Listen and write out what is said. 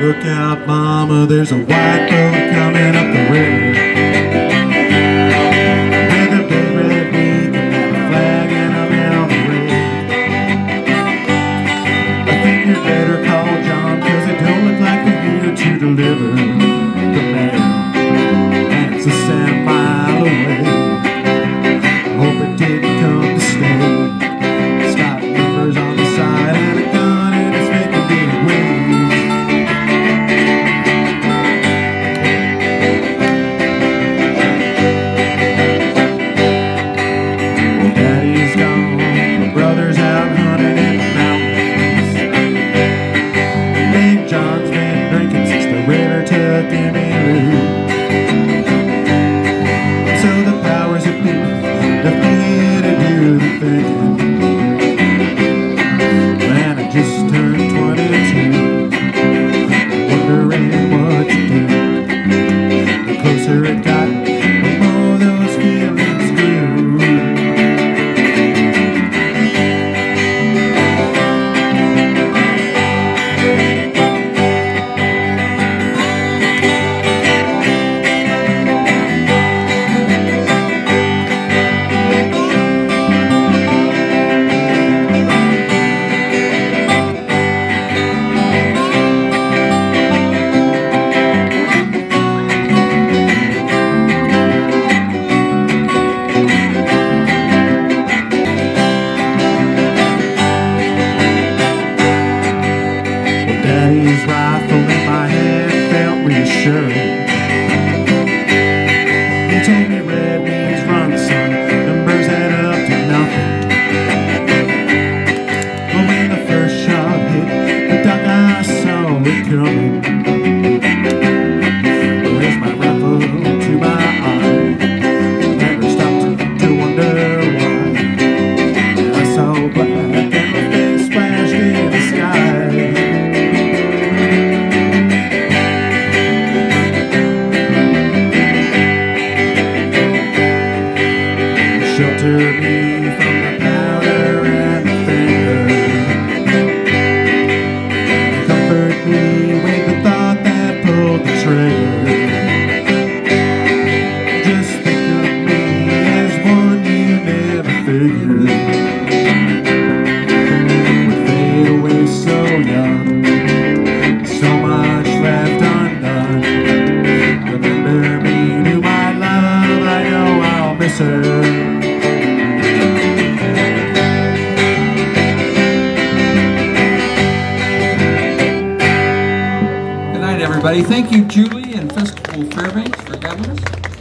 Look out, mama, there's a white boat coming up the river. With a big red beak and a flag and a the rail. I think you better call John, cause it don't look like we're here to deliver the mail. And it's a seven mile away. Hope it didn't left felt shelter me from the powder and the thunder. Comfort me with the thought that pulled the trigger. Just think of me as one you never figured would fade away so young. So Thank you, Julie and Festival Fairbanks, for having us.